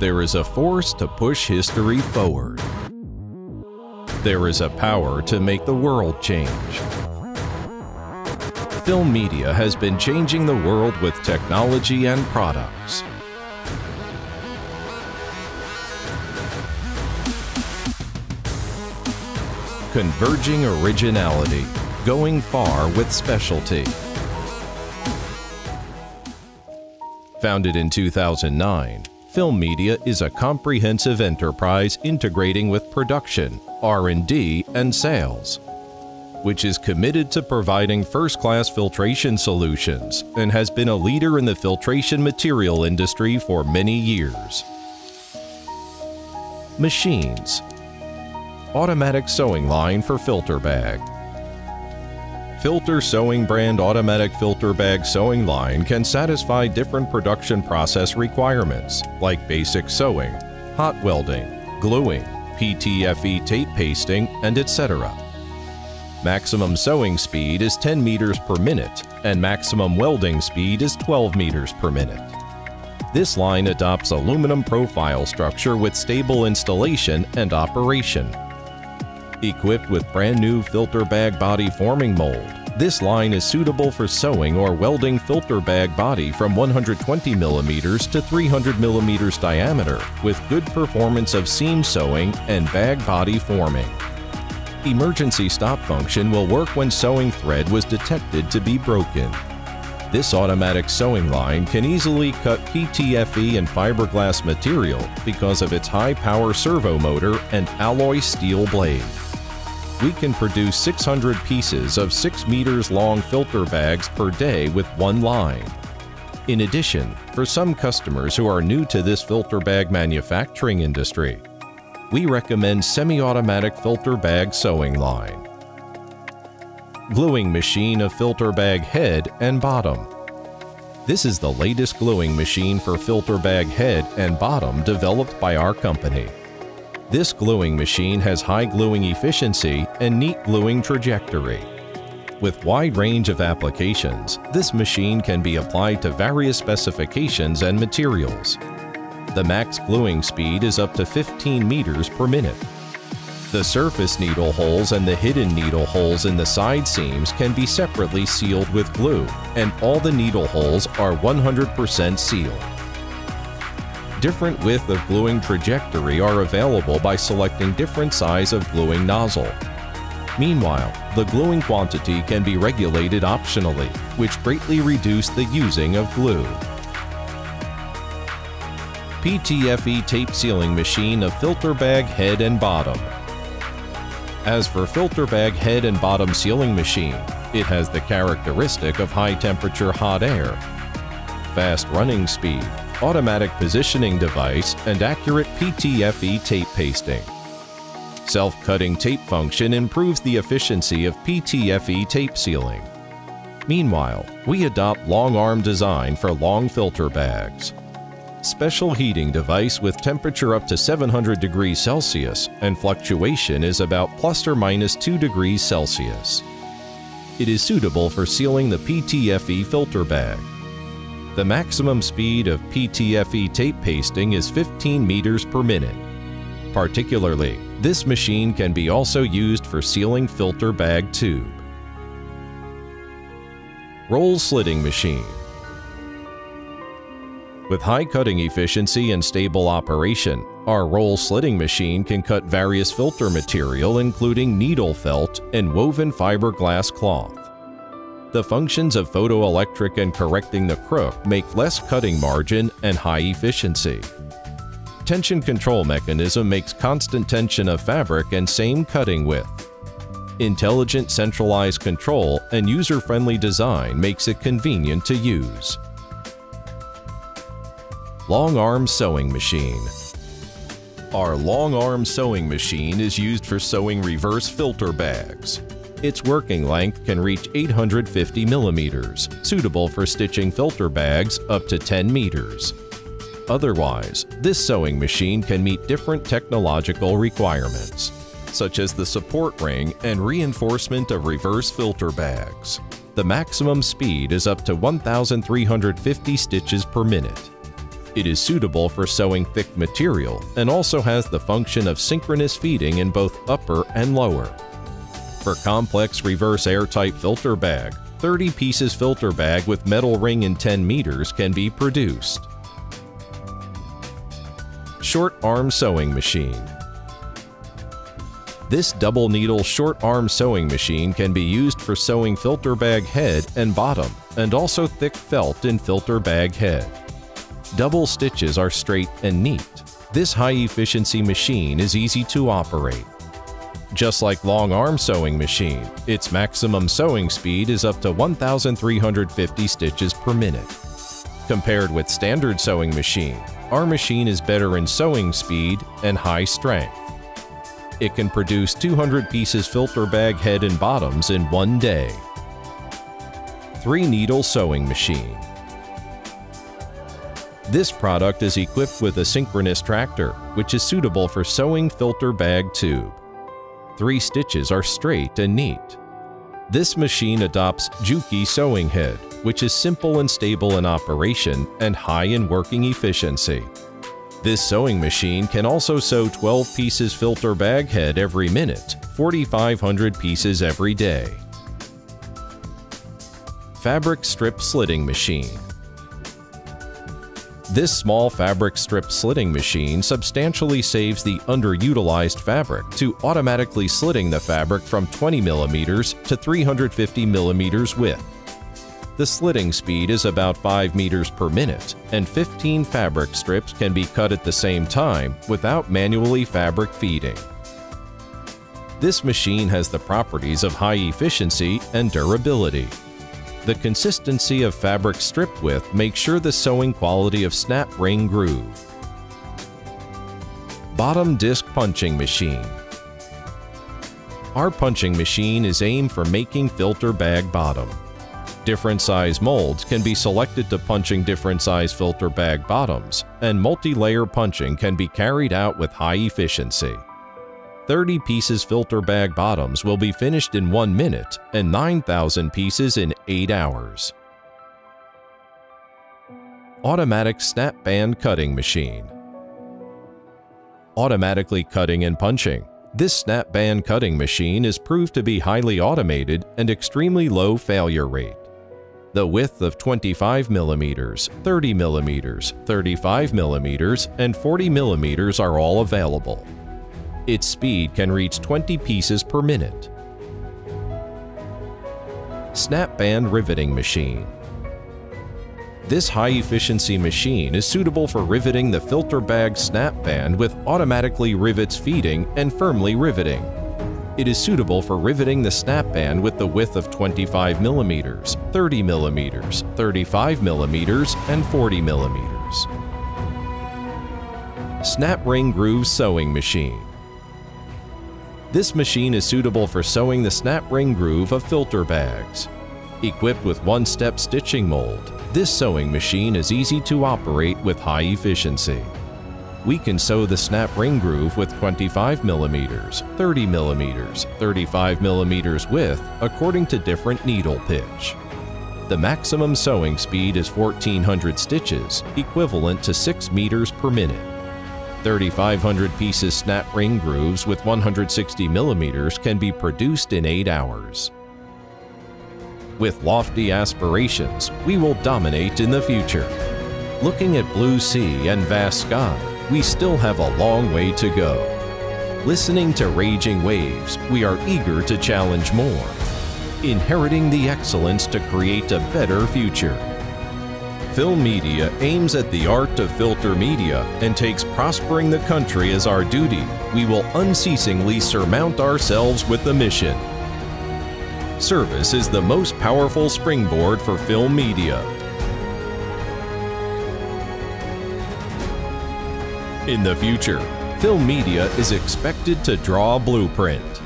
There is a force to push history forward. There is a power to make the world change. Filmedia has been changing the world with technology and products. Converging originality, going far with specialty. Founded in 2009, Filmedia is a comprehensive enterprise integrating with production, R&D, and sales, which is committed to providing first-class filtration solutions and has been a leader in the filtration material industry for many years. Machines Automatic sewing line for filter bag. Filter Sewing brand automatic filter bag sewing line can satisfy different production process requirements like basic sewing, hot welding, gluing, PTFE tape pasting, and etc. Maximum sewing speed is 10 meters per minute and maximum welding speed is 12 meters per minute. This line adopts aluminum profile structure with stable installation and operation Equipped with brand new filter bag body forming mold, this line is suitable for sewing or welding filter bag body from 120 mm to 300 mm diameter with good performance of seam sewing and bag body forming. Emergency stop function will work when sewing thread was detected to be broken. This automatic sewing line can easily cut PTFE and fiberglass material because of its high power servo motor and alloy steel blade we can produce 600 pieces of 6 meters long filter bags per day with one line. In addition, for some customers who are new to this filter bag manufacturing industry, we recommend semi-automatic filter bag sewing line. Gluing machine of filter bag head and bottom. This is the latest gluing machine for filter bag head and bottom developed by our company. This gluing machine has high gluing efficiency and neat gluing trajectory. With wide range of applications, this machine can be applied to various specifications and materials. The max gluing speed is up to 15 meters per minute. The surface needle holes and the hidden needle holes in the side seams can be separately sealed with glue, and all the needle holes are 100% sealed different width of gluing trajectory are available by selecting different size of gluing nozzle. Meanwhile, the gluing quantity can be regulated optionally, which greatly reduce the using of glue. PTFE tape sealing machine of filter bag head and bottom. As for filter bag head and bottom sealing machine, it has the characteristic of high temperature hot air, fast running speed, automatic positioning device, and accurate PTFE tape pasting. Self-cutting tape function improves the efficiency of PTFE tape sealing. Meanwhile, we adopt long arm design for long filter bags. Special heating device with temperature up to 700 degrees Celsius and fluctuation is about plus or minus 2 degrees Celsius. It is suitable for sealing the PTFE filter bag. The maximum speed of PTFE tape pasting is 15 meters per minute. Particularly, this machine can be also used for sealing filter bag tube. Roll Slitting Machine With high cutting efficiency and stable operation, our roll slitting machine can cut various filter material including needle felt and woven fiberglass cloth. The functions of photoelectric and correcting the crook make less cutting margin and high efficiency. Tension control mechanism makes constant tension of fabric and same cutting width. Intelligent centralized control and user-friendly design makes it convenient to use. Long Arm Sewing Machine Our long arm sewing machine is used for sewing reverse filter bags. Its working length can reach 850 millimeters, suitable for stitching filter bags up to 10 meters. Otherwise, this sewing machine can meet different technological requirements, such as the support ring and reinforcement of reverse filter bags. The maximum speed is up to 1,350 stitches per minute. It is suitable for sewing thick material and also has the function of synchronous feeding in both upper and lower. For complex reverse airtight filter bag, 30 pieces filter bag with metal ring and 10 meters can be produced. Short Arm Sewing Machine This double needle short arm sewing machine can be used for sewing filter bag head and bottom and also thick felt in filter bag head. Double stitches are straight and neat. This high-efficiency machine is easy to operate. Just like long arm sewing machine, its maximum sewing speed is up to 1,350 stitches per minute. Compared with standard sewing machine, our machine is better in sewing speed and high strength. It can produce 200 pieces filter bag head and bottoms in one day. 3 needle sewing machine. This product is equipped with a synchronous tractor, which is suitable for sewing filter bag tube. Three stitches are straight and neat. This machine adopts Juki sewing head, which is simple and stable in operation and high in working efficiency. This sewing machine can also sew 12 pieces filter bag head every minute, 4,500 pieces every day. Fabric Strip Slitting Machine this small fabric strip slitting machine substantially saves the underutilized fabric to automatically slitting the fabric from 20 mm to 350 mm width. The slitting speed is about 5 meters per minute, and 15 fabric strips can be cut at the same time without manually fabric feeding. This machine has the properties of high efficiency and durability. The consistency of fabric strip width makes sure the sewing quality of snap ring groove. Bottom Disc Punching Machine Our punching machine is aimed for making filter bag bottom. Different size molds can be selected to punching different size filter bag bottoms, and multi-layer punching can be carried out with high efficiency. 30 pieces filter bag bottoms will be finished in 1 minute and 9,000 pieces in 8 hours. Automatic Snap Band Cutting Machine Automatically cutting and punching. This snap band cutting machine is proved to be highly automated and extremely low failure rate. The width of 25 mm, 30 mm, 35 mm, and 40 mm are all available. Its speed can reach 20 pieces per minute. Snap Band Riveting Machine This high-efficiency machine is suitable for riveting the filter bag snap band with automatically rivets feeding and firmly riveting. It is suitable for riveting the snap band with the width of 25 mm, 30 mm, 35 mm, and 40 mm. Snap Ring Groove Sewing Machine this machine is suitable for sewing the snap ring groove of filter bags. Equipped with one-step stitching mold, this sewing machine is easy to operate with high efficiency. We can sew the snap ring groove with 25 mm, 30 mm, 35 mm width according to different needle pitch. The maximum sewing speed is 1400 stitches, equivalent to 6 meters per minute. 3,500 pieces snap ring grooves with 160 millimeters can be produced in 8 hours. With lofty aspirations, we will dominate in the future. Looking at blue sea and vast sky, we still have a long way to go. Listening to raging waves, we are eager to challenge more. Inheriting the excellence to create a better future. Filmedia aims at the art of filter media and takes prospering the country as our duty. We will unceasingly surmount ourselves with the mission. Service is the most powerful springboard for Filmedia. In the future, Filmedia is expected to draw a blueprint